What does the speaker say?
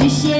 去写。